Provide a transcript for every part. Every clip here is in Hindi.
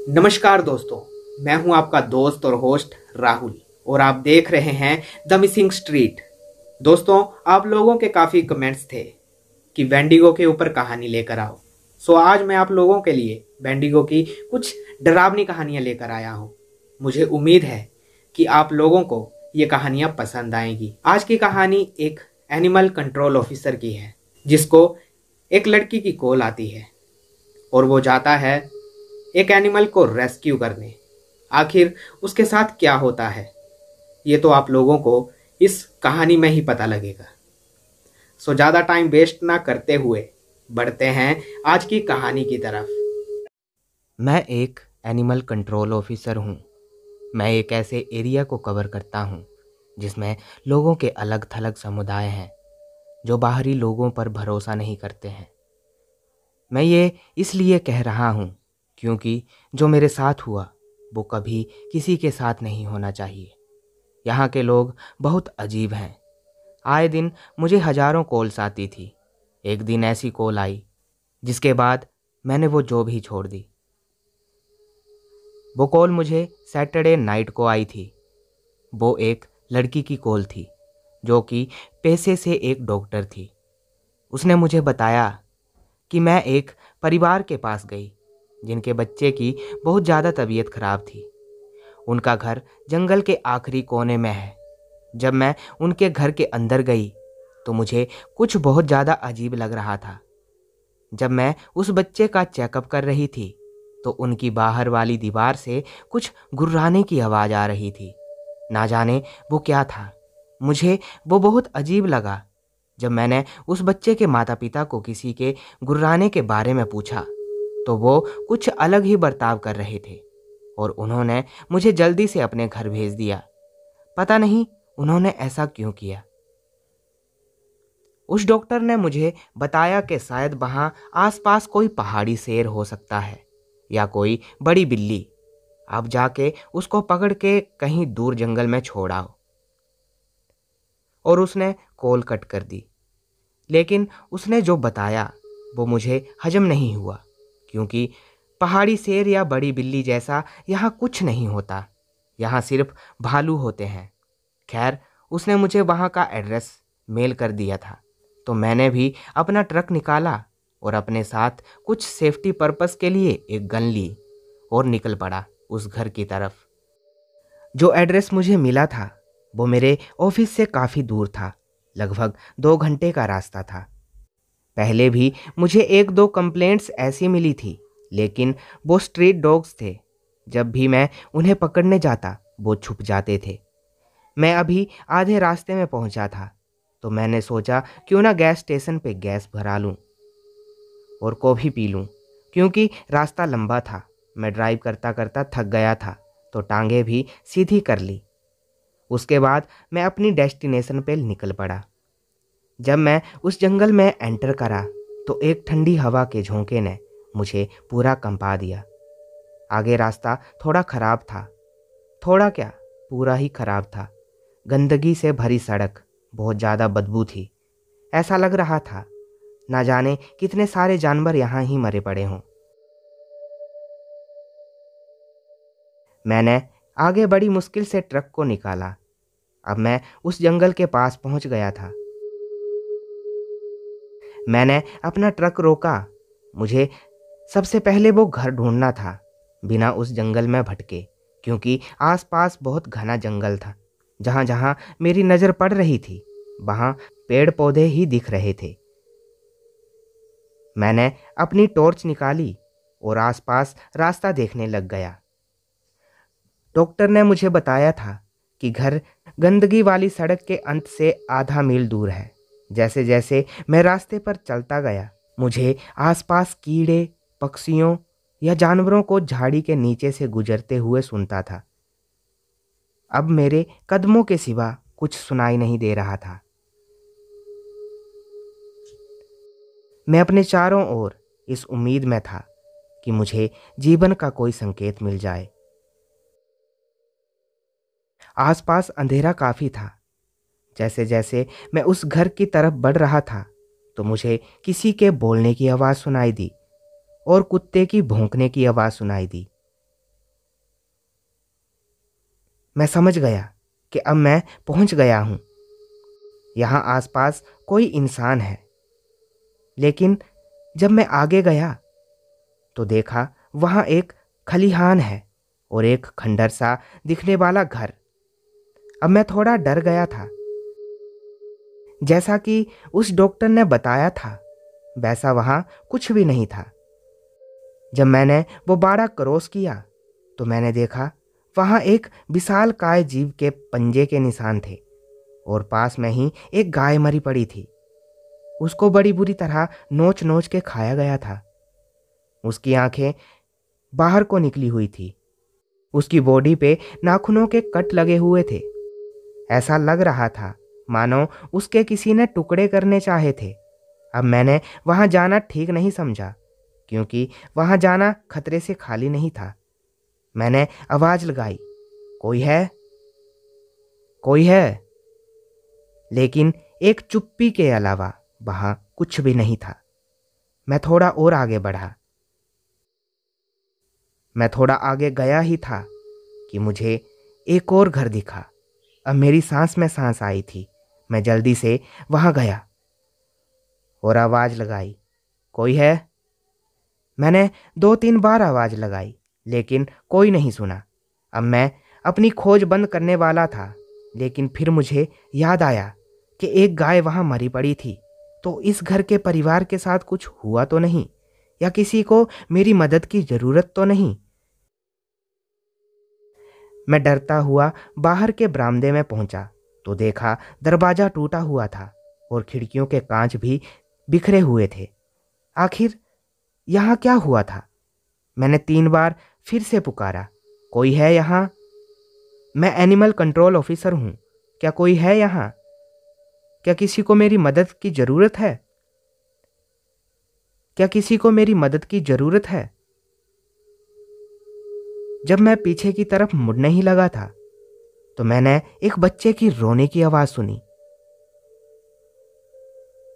नमस्कार दोस्तों, मैं हूँ आपका दोस्त और होस्ट राहुल, और आप देख रहे हैं द मिसिंग स्ट्रीट दोस्तों, आप लोगों के काफ़ी कमेंट्स थे कि वेंडिगो के ऊपर कहानी लेकर आओ। सो आज मैं आप लोगों के लिए वेंडिगो की कुछ डरावनी कहानियाँ लेकर आया हूँ। मुझे उम्मीद है कि आप लोगों को ये कहानियाँ पसंद आएँगी। आज की कहानी एक एनिमल कंट्रोल ऑफिसर की है, जिसको एक लड़की की कॉल आती है, और वो जाता है एक एनिमल को रेस्क्यू करने। आखिर उसके साथ क्या होता है? ये तो आप लोगों को इस कहानी में ही पता लगेगा। सो ज़्यादा टाइम वेस्ट ना करते हुए बढ़ते हैं आज की कहानी की तरफ़। मैं एक एनिमल कंट्रोल ऑफिसर हूँ। मैं एक ऐसे एरिया को कवर करता हूँ, जिसमें लोगों के अलग थलग समुदाय हैं, जो बाहरी लोगों पर भरोसा नहीं करते हैं। मैं ये इसलिए कह रहा हूँ क्योंकि जो मेरे साथ हुआ, वो कभी किसी के साथ नहीं होना चाहिए। यहाँ के लोग बहुत अजीब हैं। आए दिन मुझे हज़ारों कॉल्स आती थी। एक दिन ऐसी कॉल आई, जिसके बाद मैंने वो जॉब ही छोड़ दी। वो कॉल मुझे सैटरडे नाइट को आई थी। वो एक लड़की की कॉल थी, जो कि पैसे से एक डॉक्टर थी। उसने मुझे बताया कि मैं एक परिवार के पास गई। जिनके बच्चे की बहुत ज़्यादा तबीयत खराब थी। उनका घर जंगल के आखिरी कोने में है। जब मैं उनके घर के अंदर गई तो मुझे कुछ बहुत ज़्यादा अजीब लग रहा था। जब मैं उस बच्चे का चेकअप कर रही थी तो उनकी बाहर वाली दीवार से कुछ गुर्राने की आवाज़ आ रही थी। ना जाने वो क्या था। मुझे वो बहुत अजीब लगा। जब मैंने उस बच्चे के माता पिता को किसी के गुर्राने के बारे में पूछा तो वो कुछ अलग ही बर्ताव कर रहे थे और उन्होंने मुझे जल्दी से अपने घर भेज दिया। पता नहीं उन्होंने ऐसा क्यों किया। उस डॉक्टर ने मुझे बताया कि शायद वहाँ आसपास कोई पहाड़ी शेर हो सकता है या कोई बड़ी बिल्ली। आप जाके उसको पकड़ के कहीं दूर जंगल में छोड़ाओ और उसने कॉल कट कर दी। लेकिन उसने जो बताया वो मुझे हजम नहीं हुआ। क्योंकि पहाड़ी शेर या बड़ी बिल्ली जैसा यहाँ कुछ नहीं होता। यहाँ सिर्फ़ भालू होते हैं। खैर, उसने मुझे वहाँ का एड्रेस मेल कर दिया था। तो मैंने भी अपना ट्रक निकाला और अपने साथ कुछ सेफ्टी पर्पस के लिए एक गन ली और निकल पड़ा उस घर की तरफ़। जो एड्रेस मुझे मिला था, वो मेरे ऑफ़िस से काफ़ी दूर था, लगभग दो घंटे का रास्ता था। पहले भी मुझे एक दो कंप्लेंट्स ऐसी मिली थी, लेकिन वो स्ट्रीट डॉग्स थे। जब भी मैं उन्हें पकड़ने जाता, वो छुप जाते थे। मैं अभी आधे रास्ते में पहुँचा था तो मैंने सोचा, क्यों ना गैस स्टेशन पे गैस भरा लूँ और कॉफ़ी पी लूँ, क्योंकि रास्ता लंबा था। मैं ड्राइव करता करता थक गया था तो टांगे भी सीधी कर ली। उसके बाद मैं अपनी डेस्टिनेशन पे निकल पड़ा। जब मैं उस जंगल में एंटर करा तो एक ठंडी हवा के झोंके ने मुझे पूरा कंपा दिया। आगे रास्ता थोड़ा ख़राब था। थोड़ा क्या? पूरा ही ख़राब था। गंदगी से भरी सड़क बहुत ज़्यादा बदबू थी। ऐसा लग रहा था, ना जाने कितने सारे जानवर यहाँ ही मरे पड़े हों। मैंने आगे बड़ी मुश्किल से ट्रक को निकाला। अब मैं उस जंगल के पास पहुँच गया था। मैंने अपना ट्रक रोका। मुझे सबसे पहले वो घर ढूंढना था, बिना उस जंगल में भटके, क्योंकि आसपास बहुत घना जंगल था जहाँ जहाँ मेरी नज़र पड़ रही थी, वहाँ पेड़ पौधे ही दिख रहे थे। मैंने अपनी टॉर्च निकाली और आसपास रास्ता देखने लग गया। डॉक्टर ने मुझे बताया था कि घर गंदगी वाली सड़क के अंत से आधा मील दूर है। जैसे जैसे मैं रास्ते पर चलता गया, मुझे आसपास कीड़े, पक्षियों या जानवरों को झाड़ी के नीचे से गुजरते हुए सुनता था। अब मेरे कदमों के सिवा कुछ सुनाई नहीं दे रहा था। मैं अपने चारों ओर इस उम्मीद में था कि मुझे जीवन का कोई संकेत मिल जाए। आसपास अंधेरा काफ़ी था। जैसे जैसे मैं उस घर की तरफ़ बढ़ रहा था तो मुझे किसी के बोलने की आवाज़ सुनाई दी और कुत्ते की भौंकने की आवाज़ सुनाई दी। मैं समझ गया कि अब मैं पहुँच गया हूँ। यहाँ आसपास कोई इंसान है। लेकिन जब मैं आगे गया तो देखा वहाँ एक खलिहान है और एक खंडर सा दिखने वाला घर। अब मैं थोड़ा डर गया था। जैसा कि उस डॉक्टर ने बताया था, वैसा वहाँ कुछ भी नहीं था। जब मैंने वो बाड़ा क्रॉस किया तो मैंने देखा वहाँ एक विशाल काय जीव के पंजे के निशान थे और पास में ही एक गाय मरी पड़ी थी। उसको बड़ी बुरी तरह नोच नोच के खाया गया था। उसकी आँखें बाहर को निकली हुई थी। उसकी बॉडी पे नाखूनों के कट लगे हुए थे। ऐसा लग रहा था मानो उसके किसी ने टुकड़े करने चाहे थे। अब मैंने वहाँ जाना ठीक नहीं समझा, क्योंकि वहाँ जाना खतरे से खाली नहीं था। मैंने आवाज़ लगाई, कोई है? कोई है? लेकिन एक चुप्पी के अलावा वहाँ कुछ भी नहीं था। मैं थोड़ा और आगे बढ़ा। मैं थोड़ा आगे गया ही था कि मुझे एक और घर दिखा। अब मेरी सांस में सांस आई थी। मैं जल्दी से वहाँ गया। और आवाज़ लगाई, कोई है? मैंने दो तीन बार आवाज़ लगाई, लेकिन कोई नहीं सुना। अब मैं अपनी खोज बंद करने वाला था, लेकिन फिर मुझे याद आया कि एक गाय वहाँ मरी पड़ी थी। तो इस घर के परिवार के साथ कुछ हुआ तो नहीं, या किसी को मेरी मदद की ज़रूरत तो नहीं? मैं डरता हुआ बाहर के बरामदे में पहुँचा। तो देखा दरवाज़ा टूटा हुआ था और खिड़कियों के कांच भी बिखरे हुए थे। आखिर यहाँ क्या हुआ था? मैंने तीन बार फिर से पुकारा, कोई है यहाँ? मैं एनिमल कंट्रोल ऑफिसर हूँ। क्या कोई है यहाँ? क्या किसी को मेरी मदद की ज़रूरत है? क्या किसी को मेरी मदद की ज़रूरत है? जब मैं पीछे की तरफ़ मुड़ने ही लगा था तो मैंने एक बच्चे की रोने की आवाज़ सुनी।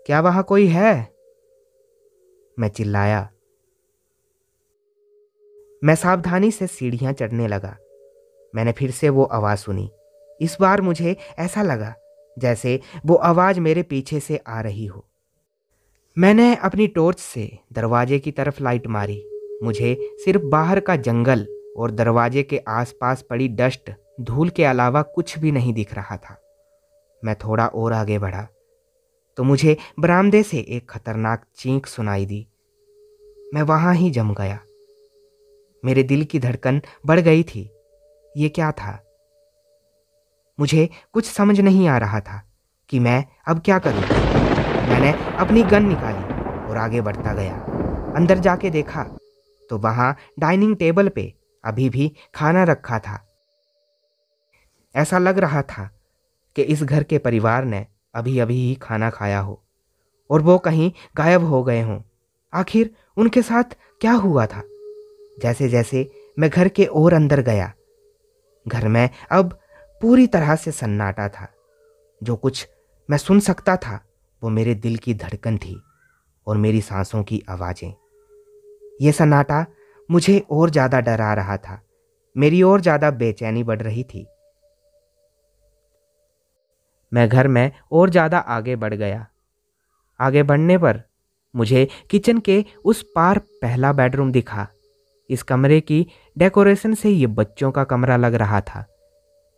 क्या वहाँ कोई है? मैं चिल्लाया। मैं सावधानी से सीढ़ियाँ चढ़ने लगा। मैंने फिर से वो आवाज़ सुनी। इस बार मुझे ऐसा लगा, जैसे वो आवाज़ मेरे पीछे से आ रही हो। मैंने अपनी टॉर्च से दरवाजे की तरफ़ लाइट मारी। मुझे सिर्फ़ बाहर का जंगल और दरवाजे के आसपास पड़ी डस्ट धूल के अलावा कुछ भी नहीं दिख रहा था। मैं थोड़ा और आगे बढ़ा। तो मुझे बरामदे से एक खतरनाक चीख सुनाई दी। मैं वहाँ ही जम गया। मेरे दिल की धड़कन बढ़ गई थी। ये क्या था? मुझे कुछ समझ नहीं आ रहा था कि मैं अब क्या करूँ। मैंने अपनी गन निकाली और आगे बढ़ता गया। अंदर जाके देखा तो वहाँ डाइनिंग टेबल पे अभी भी खाना रखा था। ऐसा लग रहा था कि इस घर के परिवार ने अभी अभी ही खाना खाया हो, और वो कहीं गायब हो गए हों। आखिर उनके साथ क्या हुआ था? जैसे जैसे मैं घर के और अंदर गया, घर में अब पूरी तरह से सन्नाटा था। जो कुछ मैं सुन सकता था, वो मेरे दिल की धड़कन थी और मेरी सांसों की आवाज़ें। ये सन्नाटा मुझे और ज़्यादा डरा रहा था। मेरी और ज़्यादा बेचैनी बढ़ रही थी। मैं घर में और ज़्यादा आगे बढ़ गया। आगे बढ़ने पर मुझे किचन के उस पार पहला बेडरूम दिखा। इस कमरे की डेकोरेशन से ये बच्चों का कमरा लग रहा था।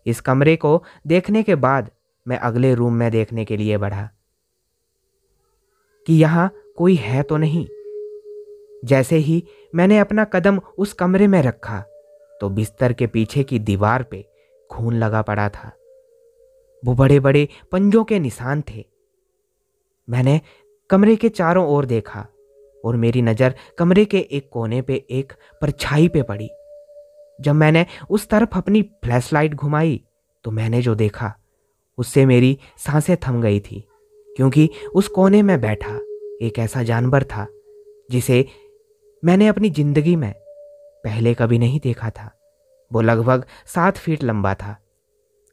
इस कमरे को देखने के बाद मैं अगले रूम में देखने के लिए बढ़ा। कि यहाँ कोई है तो नहीं। जैसे ही मैंने अपना कदम उस कमरे में रखा तो बिस्तर के पीछे की दीवार पे खून लगा पड़ा था। वो बड़े बड़े पंजों के निशान थे। मैंने कमरे के चारों ओर देखा और मेरी नज़र कमरे के एक कोने पे एक परछाई पे पड़ी। जब मैंने उस तरफ़ अपनी फ्लैशलाइट घुमाई तो मैंने जो देखा, उससे मेरी साँसें थम गई थी, क्योंकि उस कोने में बैठा एक ऐसा जानवर था, जिसे मैंने अपनी ज़िंदगी में पहले कभी नहीं देखा था। वो लगभग सात फीट लंबा था।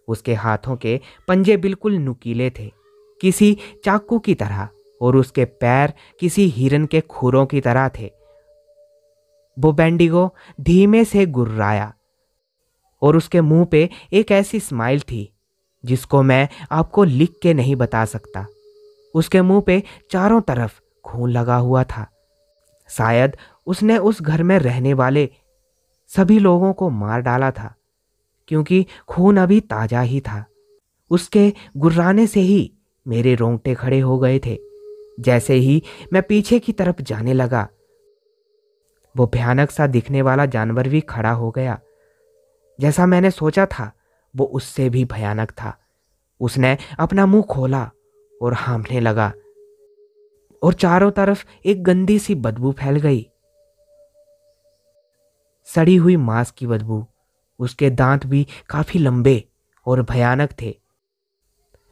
उसके हाथों के पंजे बिल्कुल नुकीले थे, किसी चाकू की तरह, और उसके पैर किसी हिरन के खुरों की तरह थे। वो बैंडिगो धीमे से गुर्राया, और उसके मुँह पे एक ऐसी स्माइल थी, जिसको मैं आपको लिख के नहीं बता सकता। उसके मुँह पे चारों तरफ़ खून लगा हुआ था। शायद उसने उस घर में रहने वाले सभी लोगों को मार डाला था। क्योंकि खून अभी ताज़ा ही था। उसके गुर्राने से ही मेरे रोंगटे खड़े हो गए थे। जैसे ही मैं पीछे की तरफ़ जाने लगा, वो भयानक सा दिखने वाला जानवर भी खड़ा हो गया। जैसा मैंने सोचा था, वो उससे भी भयानक था। उसने अपना मुँह खोला और हाँफने लगा और चारों तरफ़ एक गंदी सी बदबू फैल गई। सड़ी हुई मांस की बदबू उसके दांत भी काफ़ी लंबे और भयानक थे।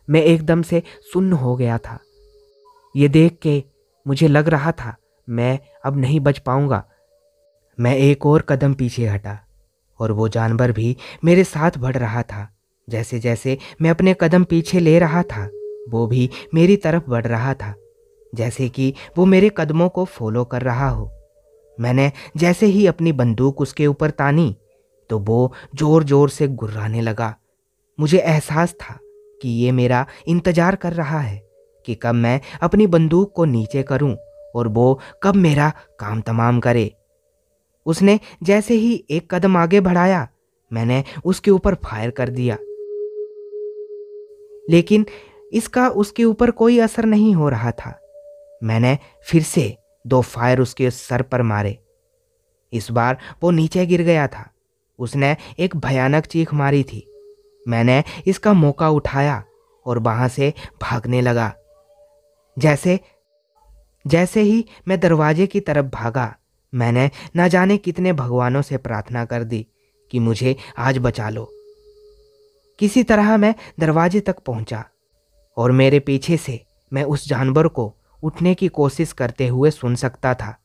मैं एकदम से सुन्न हो गया था। ये देख के मुझे लग रहा था, मैं अब नहीं बच पाऊँगा। मैं एक और कदम पीछे हटा और वो जानवर भी मेरे साथ बढ़ रहा था। जैसे जैसे मैं अपने कदम पीछे ले रहा था, वो भी मेरी तरफ़ बढ़ रहा था। जैसे कि वो मेरे कदमों को फॉलो कर रहा हो। मैंने जैसे ही अपनी बंदूक उसके ऊपर तानी तो वो ज़ोर ज़ोर से गुर्राने लगा। मुझे एहसास था कि ये मेरा इंतज़ार कर रहा है कि कब मैं अपनी बंदूक को नीचे करूँ और वो कब मेरा काम तमाम करे। उसने जैसे ही एक कदम आगे बढ़ाया, मैंने उसके ऊपर फायर कर दिया। लेकिन इसका उसके ऊपर कोई असर नहीं हो रहा था। मैंने फिर से दो फायर उसके सर पर मारे। इस बार वो नीचे गिर गया था। उसने एक भयानक चीख मारी थी। मैंने इसका मौका उठाया और वहाँ से भागने लगा। जैसे जैसे ही मैं दरवाजे की तरफ़ भागा, मैंने ना जाने कितने भगवानों से प्रार्थना कर दी कि मुझे आज बचा लो। किसी तरह मैं दरवाजे तक पहुँचा और मेरे पीछे से मैं उस जानवर को उठने की कोशिश करते हुए सुन सकता था।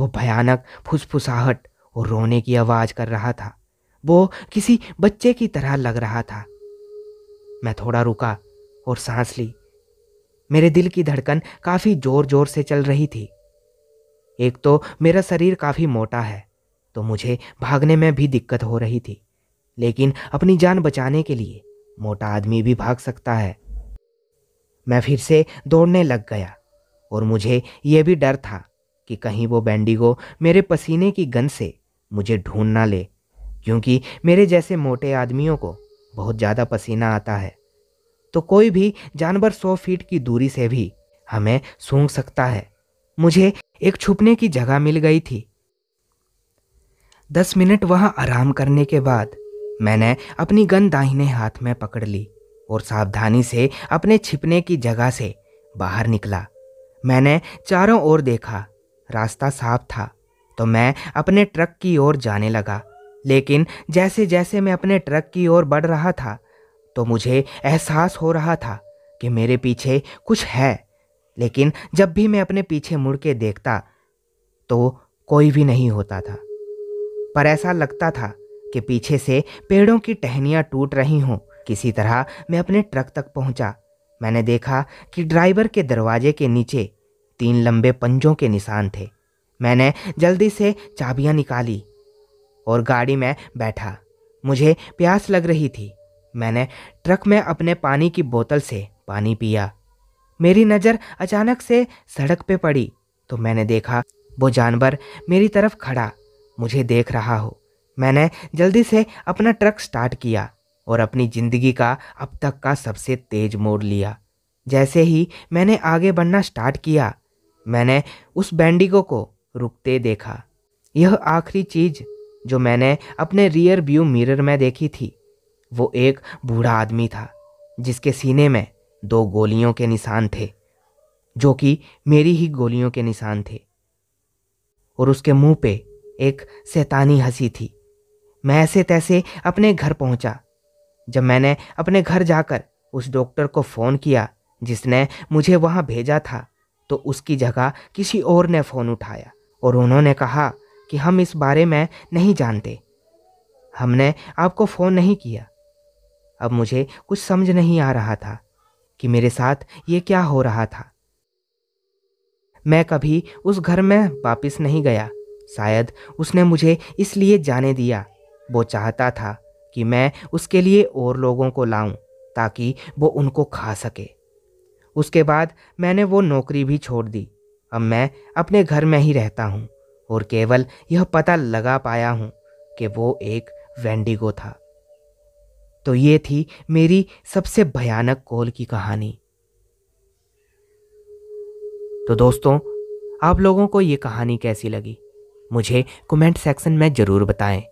वो भयानक फुसफुसाहट और रोने की आवाज़ कर रहा था। वो किसी बच्चे की तरह लग रहा था। मैं थोड़ा रुका और सांस ली। मेरे दिल की धड़कन काफ़ी ज़ोर ज़ोर से चल रही थी। एक तो मेरा शरीर काफ़ी मोटा है तो मुझे भागने में भी दिक्कत हो रही थी, लेकिन अपनी जान बचाने के लिए मोटा आदमी भी भाग सकता है। मैं फिर से दौड़ने लग गया और मुझे यह भी डर था कि कहीं वो बैंडिगो मेरे पसीने की गंध से मुझे ढूंढ ना ले। क्योंकि मेरे जैसे मोटे आदमियों को बहुत ज़्यादा पसीना आता है। तो कोई भी जानवर सौ फीट की दूरी से भी हमें सूंघ सकता है। मुझे एक छुपने की जगह मिल गई थी। दस मिनट वहाँ आराम करने के बाद मैंने अपनी गन दाहिने हाथ में पकड़ ली और सावधानी से अपने छिपने की जगह से बाहर निकला। मैंने चारों ओर देखा, रास्ता साफ़ था तो मैं अपने ट्रक की ओर जाने लगा। लेकिन जैसे जैसे मैं अपने ट्रक की ओर बढ़ रहा था तो मुझे एहसास हो रहा था कि मेरे पीछे कुछ है। लेकिन जब भी मैं अपने पीछे मुड़ के देखता तो कोई भी नहीं होता था। पर ऐसा लगता था कि पीछे से पेड़ों की टहनियाँ टूट रही हों। किसी तरह मैं अपने ट्रक तक पहुँचा। मैंने देखा कि ड्राइवर के दरवाजे के नीचे तीन लंबे पंजों के निशान थे। मैंने जल्दी से चाबियाँ निकाली। और गाड़ी में बैठा। मुझे प्यास लग रही थी। मैंने ट्रक में अपने पानी की बोतल से पानी पिया। मेरी नज़र अचानक से सड़क पे पड़ी तो मैंने देखा, वो जानवर मेरी तरफ़ खड़ा, मुझे देख रहा हो। मैंने जल्दी से अपना ट्रक स्टार्ट किया और अपनी ज़िंदगी का अब तक का सबसे तेज मोड़ लिया। जैसे ही मैंने आगे बढ़ना स्टार्ट किया, मैंने उस बैंडिगो को रुकते देखा। यह आखिरी चीज़ जो मैंने अपने रियर व्यू मिरर में देखी थी। वो एक बूढ़ा आदमी था, जिसके सीने में दो गोलियों के निशान थे, जो कि मेरी ही गोलियों के निशान थे। और उसके मुँह पे एक शैतानी हँसी थी। मैं ऐसे तैसे अपने घर पहुँचा। जब मैंने अपने घर जाकर उस डॉक्टर को फ़ोन किया, जिसने मुझे वहाँ भेजा था तो उसकी जगह किसी और ने फ़ोन उठाया और उन्होंने कहा कि हम इस बारे में नहीं जानते। हमने आपको फ़ोन नहीं किया। अब मुझे कुछ समझ नहीं आ रहा था कि मेरे साथ ये क्या हो रहा था। मैं कभी उस घर में वापस नहीं गया। शायद उसने मुझे इसलिए जाने दिया। वो चाहता था कि मैं उसके लिए और लोगों को लाऊं ताकि वो उनको खा सके। उसके बाद मैंने वो नौकरी भी छोड़ दी। अब मैं अपने घर में ही रहता हूँ। और केवल यह पता लगा पाया हूँ कि वो एक वेंडिगो था। तो ये थी मेरी सबसे भयानक कॉल की कहानी। तो दोस्तों, आप लोगों को ये कहानी कैसी लगी? मुझे कमेंट सेक्शन में ज़रूर बताएँ।